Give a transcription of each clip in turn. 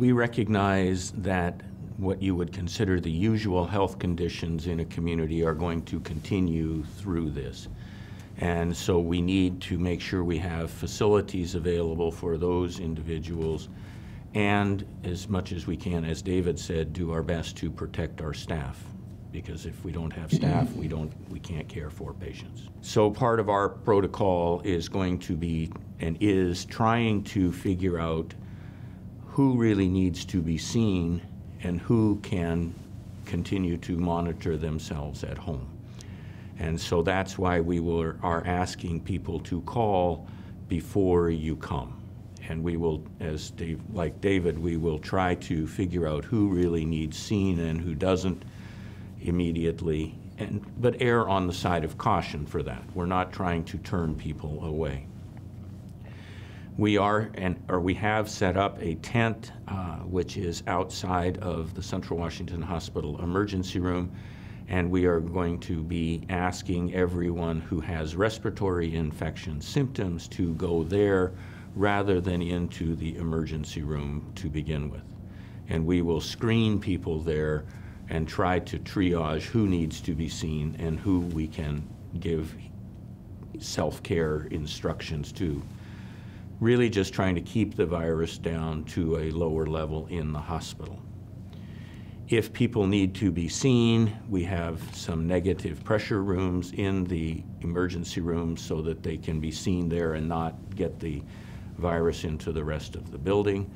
We recognize that what you would consider the usual health conditions in a community are going to continue through this. And so we need to make sure we have facilities available for those individuals and as much as we can, as David said, do our best to protect our staff because if we don't have staff, we don't we can't care for patients. So part of our protocol is going to be and is trying to figure out who really needs to be seen and who can continue to monitor themselves at home. And so that's why we are asking people to call before you come. And we will, as Dave, like David, we will try to figure out who really needs seen and who doesn't immediately, and, but err on the side of caution for that. We're not trying to turn people away. We are, and or we have set up a tent, uh, which is outside of the Central Washington Hospital emergency room, and we are going to be asking everyone who has respiratory infection symptoms to go there rather than into the emergency room to begin with. And we will screen people there and try to triage who needs to be seen and who we can give self care instructions to. Really, just trying to keep the virus down to a lower level in the hospital. If people need to be seen, we have some negative pressure rooms in the emergency room so that they can be seen there and not get the virus into the rest of the building.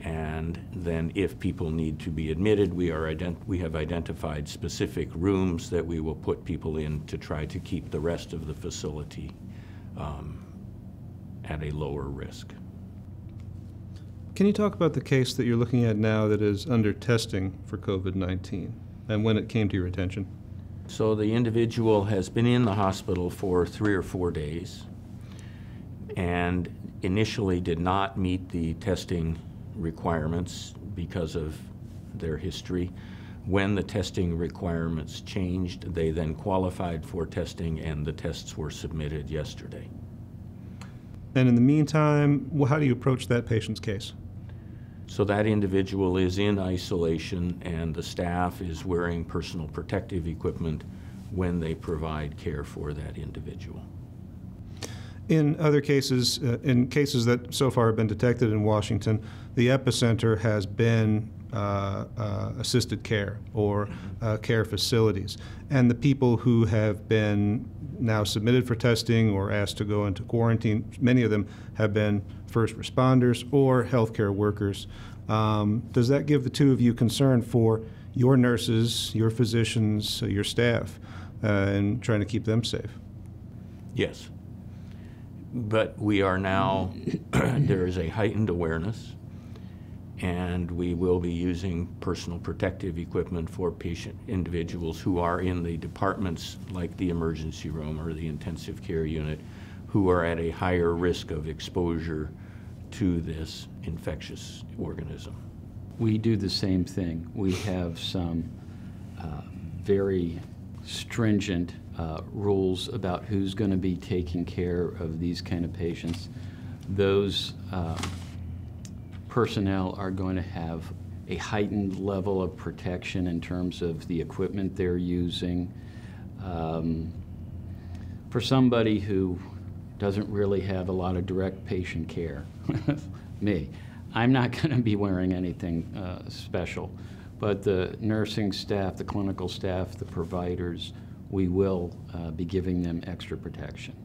And then if people need to be admitted, we, are we have identified specific rooms that we will put people in to try to keep the rest of the facility um, at a lower risk. Can you talk about the case that you're looking at now that is under testing for COVID 19 and when it came to your attention? So the individual has been in the hospital for three or four days and initially did not meet the testing requirements because of their history. When the testing requirements changed, they then qualified for testing and the tests were submitted yesterday. And in the meantime, how do you approach that patient's case? So that individual is in isolation and the staff is wearing personal protective equipment when they provide care for that individual. In other cases, uh, in cases that so far have been detected in Washington, the epicenter has been assisted care or uh, care facilities. And the people who have been now submitted for testing or asked to go into quarantine, many of them have been first responders or healthcare workers. Um, does that give the two of you concern for your nurses, your physicians, uh, your staff, uh, and trying to keep them safe? Yes. But we are now, there is a heightened awareness, and we will be using personal protective equipment for patient individuals who are in the departments like the emergency room or the intensive care unit who are at a higher risk of exposure to this infectious organism. We do the same thing. We have some uh, very stringent uh, rules about who's going to be taking care of these kind of patients. Those um, personnel are going to have a heightened level of protection in terms of the equipment they're using. Um, for somebody who doesn't really have a lot of direct patient care, me, I'm not going to be wearing anything uh, special. But the nursing staff, the clinical staff, the providers, we will uh, be giving them extra protection.